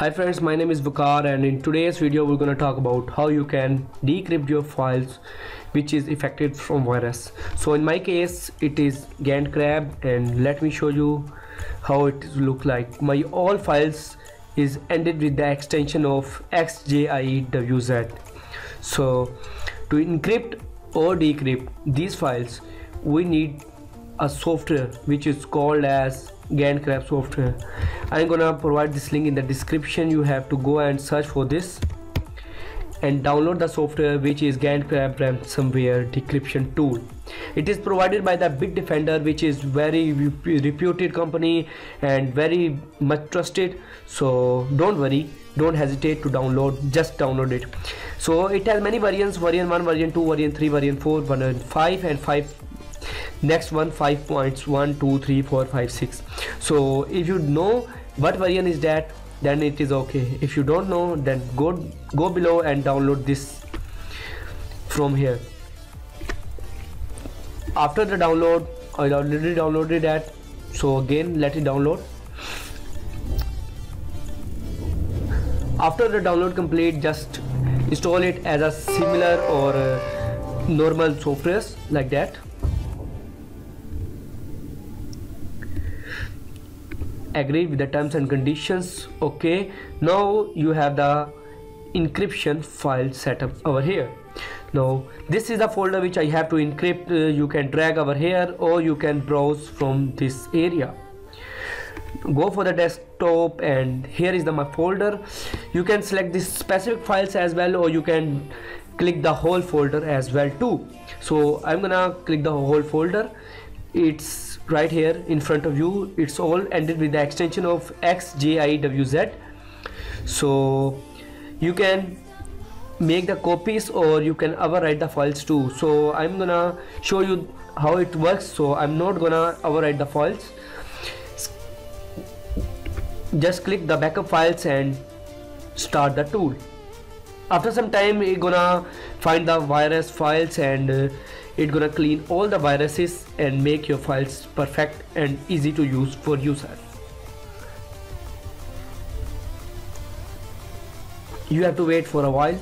Hi friends, my name is Waqar and in today's video we're going to talk about how you can decrypt your files which is affected from virus. So in my case it is GandCrab and let me show you how it look like. My all files is ended with the extension of XJIEWZ. So to encrypt or decrypt these files we need a software which is called as GandCrab software. I'm gonna provide this link in the description. You have to go and search for this and download the software which is GandCrab ransomware decryption tool. It is provided by the Bitdefender which is very reputed company and very much trusted. So don't worry don't hesitate to download just download it. So it has many variants variant 1 variant 2 variant 3 variant 4 variant 5 and 5 next one 5 points 1 2 3 4 5 6 so if you know what variant is that then it is okay. If you don't know then go go below and download this from here. After the download I already downloaded that. So again let it download. After the download complete just install it as a similar or uh, normal software like that agree with the terms and conditions okay? Now you have the encryption file setup over here. Now this is the folder which I have to encrypt. Uh, you can drag over here or you can browse from this area. Go for the desktop and here is the my folder. You can select this specific files as well or you can click the whole folder as well too. So I'm gonna click the whole folder. It's right here in front of you. It's all ended with the extension of xjiwz so you can make the copies or you can overwrite the files too. So i'm gonna show you how it works. So i'm not gonna overwrite the files. Just click the backup files and start the tool. After some time you're gonna find the virus files and uh, it's gonna clean all the viruses and make your files perfect and easy to use for user. You have to wait for a while.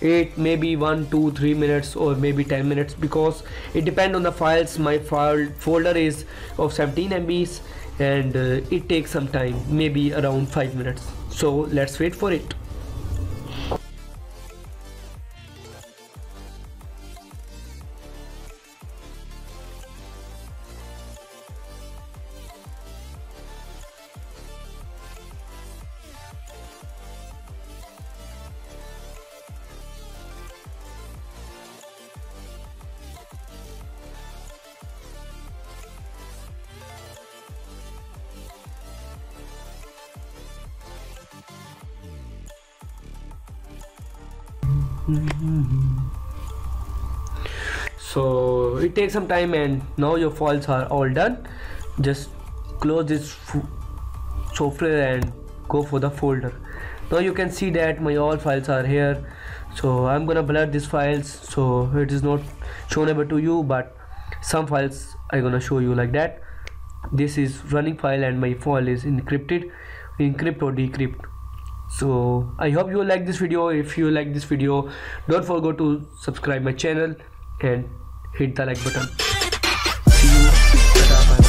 It may be one two three minutes or maybe 10 minutes because it depends on the files. My file folder is of 17 MBs and uh, it takes some time maybe around 5 minutes. So let's wait for it so it takes some time and now your files are all done. Just close this software and go for the folder. Now you can see that my all files are here. So I'm gonna blur these files. So it is not shown to you but some files I'm gonna show you like that. This is running file and my file is encrypted. Encrypt or decrypt so i hope you like this video. If you like this video don't forget to subscribe my channel and hit the like button. See you